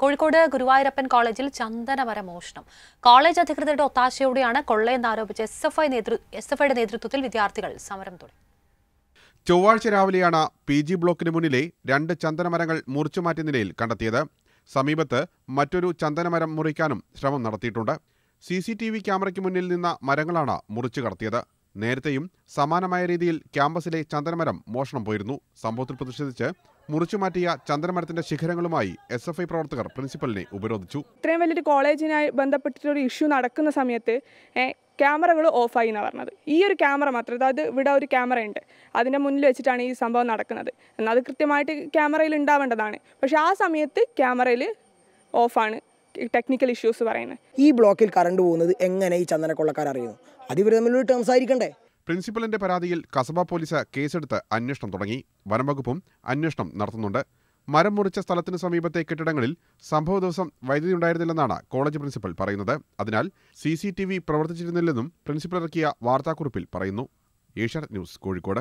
കോഴിക്കോട് ഗുരുവായൂരപ്പൻ കോളേജിൽ ചന്ദനമര മോഷണം. കോളേജ് അധികൃതരുടെ ഒത്താശയോടെയാണ് കൊള്ളയെന്നാരോപിച്ച് എസ് എഫ് ഐ നേതൃ എസ് എഫ് ഐയുടെ നേതൃത്വത്തിൽ വിദ്യാർത്ഥികൾ സമരം തുടങ്ങി. ചൊവ്വാഴ്ച രാവിലെയാണ് പി ജി ബ്ലോക്കിന് മുന്നിലെ രണ്ട് ചന്ദനമരങ്ങൾ മുറിച്ചുമാറ്റിയ നിലയിൽ കണ്ടെത്തിയത്. സമീപത്ത് മറ്റൊരു ചന്ദനമരം മുറിക്കാനും ശ്രമം നടത്തിയിട്ടുണ്ട്. സി സി ടി വി ക്യാമറയ്ക്ക് മുന്നിൽ നിന്ന മരങ്ങളാണ് മുറിച്ചു കടത്തിയത്. നേരത്തെയും സമാനമായ രീതിയിൽ ക്യാമ്പസിലെ ചന്ദനമരം മോഷണം പോയിരുന്നു. സംഭവത്തിൽ പ്രതിഷേധിച്ച് മുറിച്ചുമാറ്റിയ ചന്ദനമരത്തിന്റെ ശിഖരങ്ങളുമായി എസ് എഫ് ഐ പ്രവർത്തകർ പ്രിൻസിപ്പലിനെ ഉപരോധിച്ചു. ഇത്രയും വലിയൊരു കോളേജിനായി ബന്ധപ്പെട്ടിട്ടൊരു ഇഷ്യൂ നടക്കുന്ന സമയത്ത് ക്യാമറകൾ ഓഫായി എന്നാണ് പറഞ്ഞത്. ഈ ഒരു ക്യാമറ മാത്രം അതായത് ഇവിടെ ഒരു ക്യാമറ ഉണ്ട് അതിന്റെ മുന്നിൽ വെച്ചിട്ടാണ് ഈ സംഭവം നടക്കുന്നത്. എന്നാൽ അത് കൃത്യമായിട്ട് ക്യാമറയിൽ ഉണ്ടാവേണ്ടതാണ്. പക്ഷേ ആ സമയത്ത് ക്യാമറയിൽ ഓഫാണ്. ടെക്നിക്കൽ ഇഷ്യൂസ് പറയുന്നത്. ഈ ബ്ലോക്കിൽ കറണ്ട് പോകുന്നത് എങ്ങനെ ഈ ചന്ദനക്കൊള്ളക്കാർ അറിയുന്നു? അത് ഇവർ തമ്മിലൊരു ടേംസ് ആയിരിക്കണ്ടേ? പ്രിൻസിപ്പലിന്റെ പരാതിയിൽ കസബ പോലീസ് കേസെടുത്ത് അന്വേഷണം തുടങ്ങി. വനംവകുപ്പും അന്വേഷണം നടത്തുന്നുണ്ട്. മരം മുറിച്ച സ്ഥലത്തിന് സമീപത്തെ കെട്ടിടങ്ങളിൽ സംഭവ ദിവസം വൈദ്യുതി ഉണ്ടായിരുന്നില്ലെന്നാണ് കോളേജ് പ്രിൻസിപ്പൽ പറയുന്നത്. അതിനാൽ സി സി ടി വി പ്രവർത്തിച്ചിരുന്നില്ലെന്നും പ്രിൻസിപ്പൽ ഇറക്കിയ വാർത്താക്കുറിപ്പിൽ പറയുന്നു. ഏഷ്യാനെറ്റ് ന്യൂസ് കോഴിക്കോട്.